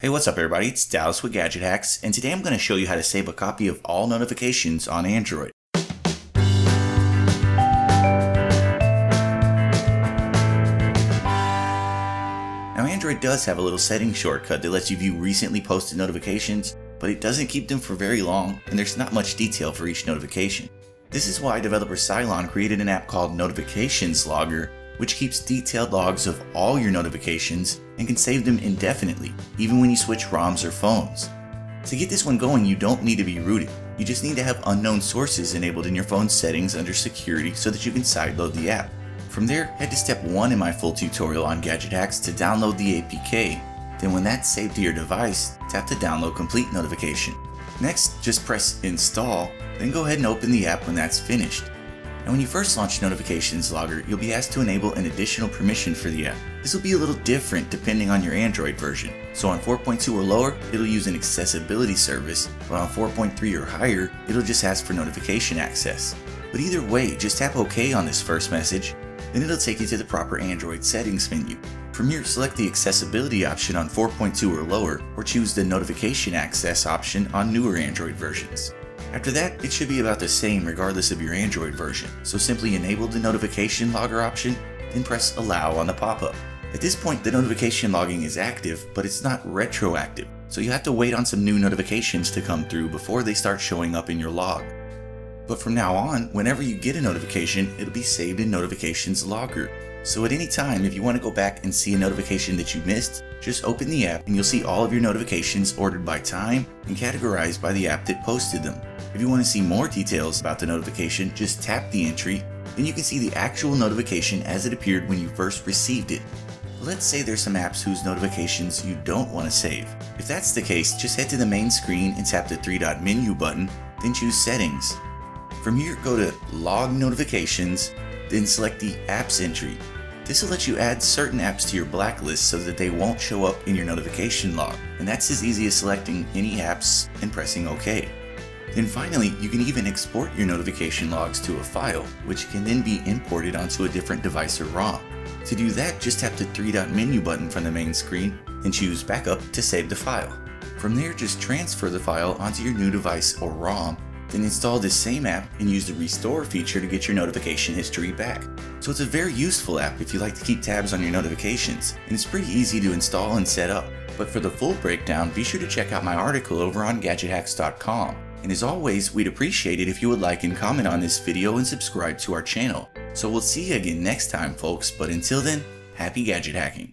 Hey, what's up everybody? It's Dallas with Gadget Hacks, and today I'm going to show you how to save a copy of all notifications on Android. Now Android does have a little settings shortcut that lets you view recently posted notifications, but it doesn't keep them for very long, and there's not much detail for each notification. This is why developer Cylon created an app called Notifications Logger which keeps detailed logs of all your notifications and can save them indefinitely, even when you switch ROMs or phones. To get this one going, you don't need to be rooted. You just need to have unknown sources enabled in your phone's settings under security so that you can sideload the app. From there, head to step 1 in my full tutorial on Gadget Hacks to download the APK. Then when that's saved to your device, tap the download complete notification. Next, just press install, then go ahead and open the app when that's finished. And when you first launch Notifications Logger, you'll be asked to enable an additional permission for the app. This will be a little different depending on your Android version. So on 4.2 or lower, it'll use an accessibility service, but on 4.3 or higher, it'll just ask for notification access. But either way, just tap OK on this first message, then it'll take you to the proper Android settings menu. From here, select the accessibility option on 4.2 or lower, or choose the notification access option on newer Android versions. After that, it should be about the same regardless of your Android version, so simply enable the notification logger option, then press allow on the pop-up. At this point, the notification logging is active, but it's not retroactive, so you have to wait on some new notifications to come through before they start showing up in your log. But from now on, whenever you get a notification, it'll be saved in Notifications Logger, so at any time, if you want to go back and see a notification that you missed, just open the app and you'll see all of your notifications ordered by time and categorized by the app that posted them. If you want to see more details about the notification, just tap the entry, then you can see the actual notification as it appeared when you first received it. Let's say there's some apps whose notifications you don't want to save. If that's the case, just head to the main screen and tap the three dot menu button, then choose settings. From here, go to log notifications, then select the apps entry this will let you add certain apps to your blacklist so that they won't show up in your notification log, and that's as easy as selecting any apps and pressing OK. Then finally, you can even export your notification logs to a file, which can then be imported onto a different device or ROM. To do that, just tap the three dot menu button from the main screen and choose Backup to save the file. From there, just transfer the file onto your new device or ROM then install this same app and use the restore feature to get your notification history back. So it's a very useful app if you like to keep tabs on your notifications, and it's pretty easy to install and set up. But for the full breakdown, be sure to check out my article over on GadgetHacks.com. And as always, we'd appreciate it if you would like and comment on this video and subscribe to our channel. So we'll see you again next time folks, but until then, happy gadget hacking.